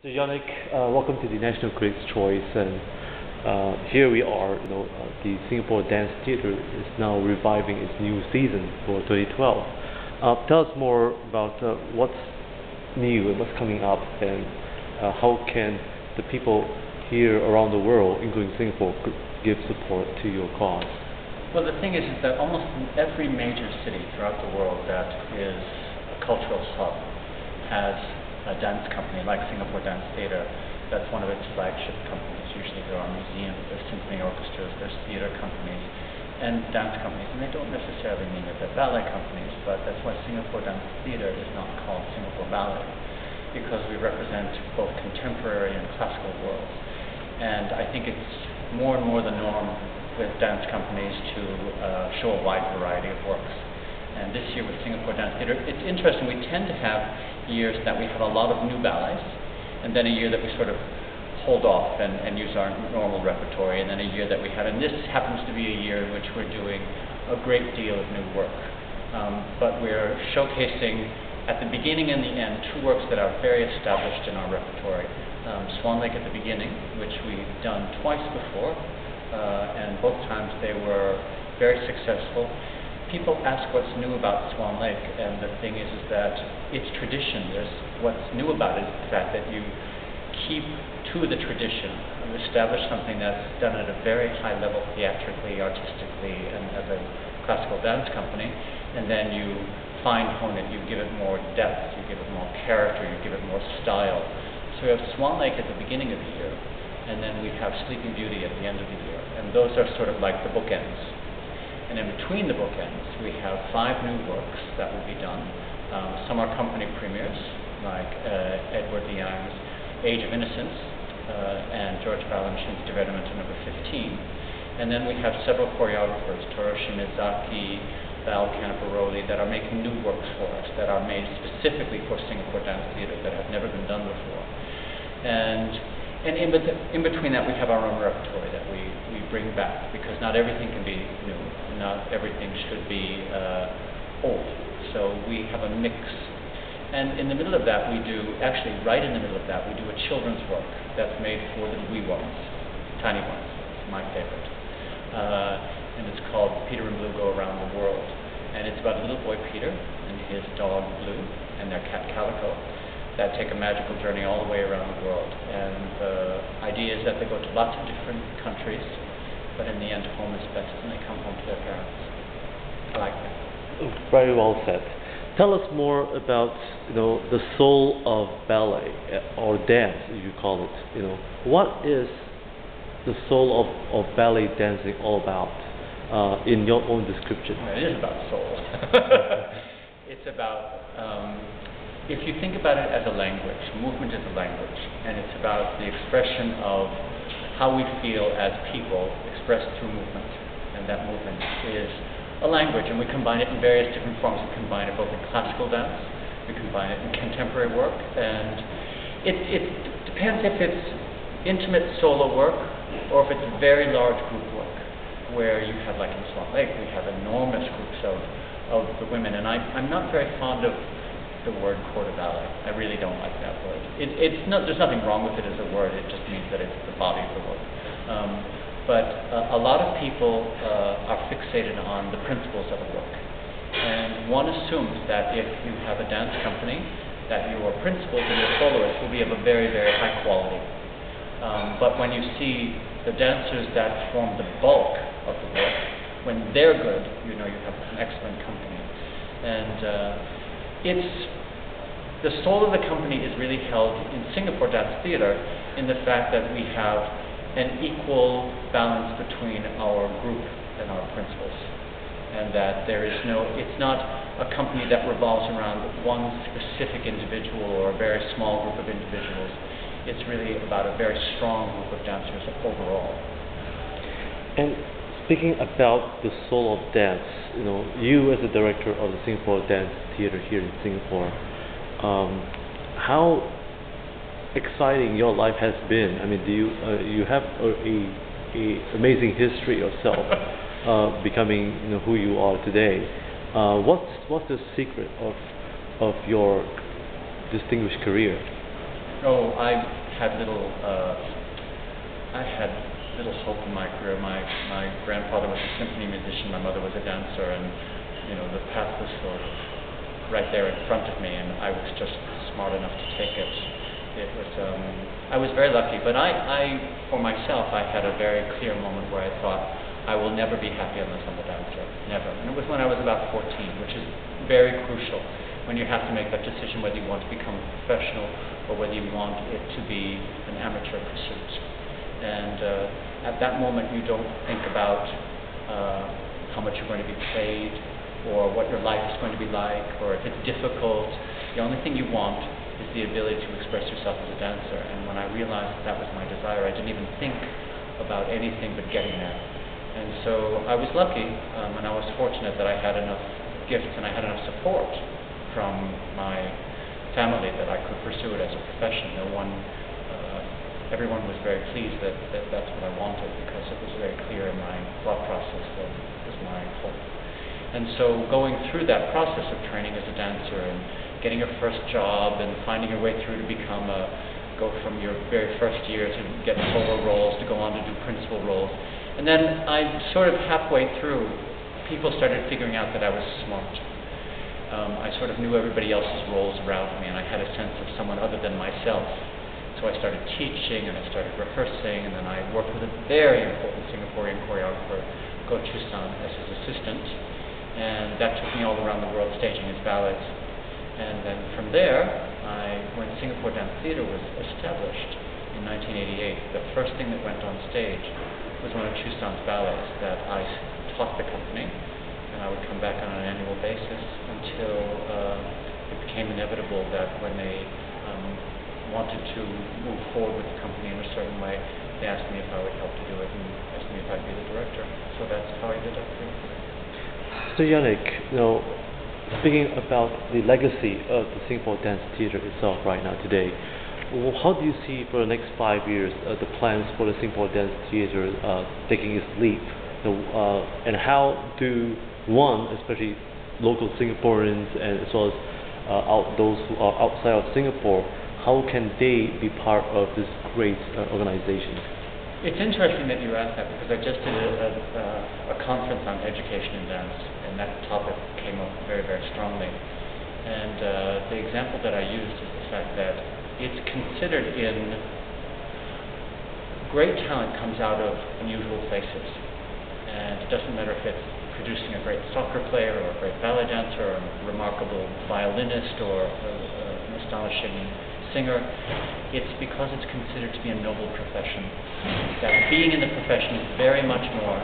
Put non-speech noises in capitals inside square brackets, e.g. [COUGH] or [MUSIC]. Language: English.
So Janek, uh, welcome to the National Critics' Choice, and uh, here we are. You know, uh, the Singapore Dance Theatre is now reviving its new season for 2012. Uh, tell us more about uh, what's new and what's coming up, and uh, how can the people here around the world, including Singapore, give support to your cause. Well, the thing is, is that almost every major city throughout the world that is a cultural hub has a dance company like Singapore Dance Theatre. That's one of its flagship companies. Usually there are museums, there's symphony orchestras, there's theatre companies, and dance companies. And they don't necessarily mean that they're ballet companies, but that's why Singapore Dance Theatre is not called Singapore Ballet, because we represent both contemporary and classical worlds. And I think it's more and more the norm with dance companies to uh, show a wide variety of works. And this year with Singapore Dance Theatre, it's interesting, we tend to have years that we have a lot of new ballets, and then a year that we sort of hold off and, and use our normal repertory, and then a year that we have, and this happens to be a year in which we're doing a great deal of new work. Um, but we're showcasing at the beginning and the end two works that are very established in our repertory. Um, Swan Lake at the beginning, which we've done twice before, uh, and both times they were very successful people ask what's new about Swan Lake, and the thing is, is that it's tradition. There's what's new about it is the fact that you keep to the tradition. You establish something that's done at a very high level, theatrically, artistically, and as a classical dance company, and then you fine hone it. You give it more depth. You give it more character. You give it more style. So we have Swan Lake at the beginning of the year, and then we have Sleeping Beauty at the end of the year, and those are sort of like the bookends. And in between the bookends, we have five new works that will be done. Um, some are company premieres, like uh, Edwaard Liang's Age of Innocence uh, and George Balanchine's Divertimento number 15. And then we have several choreographers, Toru Shimazaki, Val Caniparoli, that are making new works for us, that are made specifically for Singapore Dance Theatre, that have never been done before. And and in, in between that, we have our own repertory that we, we bring back because not everything can be new, not everything should be uh, old. So we have a mix. And in the middle of that, we do, actually, right in the middle of that, we do a children's work that's made for the wee ones, tiny ones. It's my favorite. Uh, and it's called Peter and Blue Go Around the World. And it's about a little boy, Peter, and his dog, Blue, and their cat, Calico that take a magical journey all the way around the world. And the idea is that they go to lots of different countries, but in the end, home is best, and they come home to their parents. I like that. Very well said. Tell us more about you know the soul of ballet eh, or dance, as you call it. You know what is the soul of, of ballet dancing all about uh, in your own description? It is about soul. [LAUGHS] [LAUGHS] it's about um, if you think about it as a language, movement is a language, and it's about the expression of how we feel as people expressed through movement. And that movement is a language, and we combine it in various different forms. We combine it both in classical dance, we combine it in contemporary work, and it, it depends if it's intimate solo work or if it's very large group work, where you have, like in Swan Lake, we have enormous groups of, of the women. And I, I'm not very fond of the word ballet. I really don't like that word. It, it's not, there's nothing wrong with it as a word. It just means that it's the body of the work. Um, but uh, a lot of people uh, are fixated on the principals of a work. And one assumes that if you have a dance company, that your principals and your soloists will be of a very, very high quality. Um, but when you see the dancers that form the bulk of the work, when they're good, you know you have an excellent company. And uh, it's the soul of the company is really held in Singapore Dance Theatre in the fact that we have an equal balance between our group and our principals. And that there is no, it's not a company that revolves around one specific individual or a very small group of individuals. It's really about a very strong group of dancers overall. And speaking about the soul of dance, you know, you as the director of the Singapore Dance Theatre here in Singapore, um, how exciting your life has been. I mean, do you uh, you have a, a, a, amazing history yourself, [LAUGHS] uh, becoming you know, who you are today. Uh, what's what's the secret of of your distinguished career? Oh, I had little. Uh, I had little hope in my career. My my grandfather was a symphony musician. My mother was a dancer, and you know the path was sort of right there in front of me, and I was just smart enough to take it. It was. Um, I was very lucky, but I, I, for myself, I had a very clear moment where I thought I will never be happy unless I'm a dancer. Never. And it was when I was about 14, which is very crucial when you have to make that decision whether you want to become a professional or whether you want it to be an amateur pursuit. And uh, at that moment, you don't think about uh, how much you're going to be paid or what your life is going to be like or if it's difficult. The only thing you want is the ability to express yourself as a dancer. And when I realized that, that was my desire, I didn't even think about anything but getting there. And so I was lucky um, and I was fortunate that I had enough gifts and I had enough support from my family that I could pursue it as a profession. No one, everyone was very pleased that, that that's what I wanted because it was very clear in my thought process that was my hope. And so going through that process of training as a dancer and getting your first job and finding your way through to become a, go from your very first year to get solo roles to go on to do principal roles. And then I sort of halfway through, people started figuring out that I was smart um, I sort of knew everybody else's roles around me, and I had a sense of someone other than myself. So I started teaching, and I started rehearsing, and then I worked with a very important Singaporean choreographer, Goh Choo San, as his assistant, and that took me all around the world staging his ballets. And then from there, I, when Singapore Dance Theatre was established in 1988, the first thing that went on stage was one of Choo San's ballets that I taught the company and I would come back on an annual basis until uh, it became inevitable that when they um, wanted to move forward with the company in a certain way, they asked me if I would help to do it and asked me if I'd be the director. So that's how I did it. So Janek, you know, speaking about the legacy of the Singapore Dance Theatre itself right now today, how do you see for the next five years uh, the plans for the Singapore Dance Theatre uh, taking its leap? You know, uh, and how do one, especially local Singaporeans and as well as uh, out, those who are outside of Singapore, how can they be part of this great uh, organization? It's interesting that you asked that because I just did a, a, a, conference on education in dance, and that topic came up very, very strongly. And uh, the example that I used is the fact that it's considered in great talent comes out of unusual places, and it doesn't matter if it's producing a great soccer player or a great ballet dancer or a remarkable violinist or a, a, an astonishing singer, it's because it's considered to be a noble profession. That being in the profession is very much more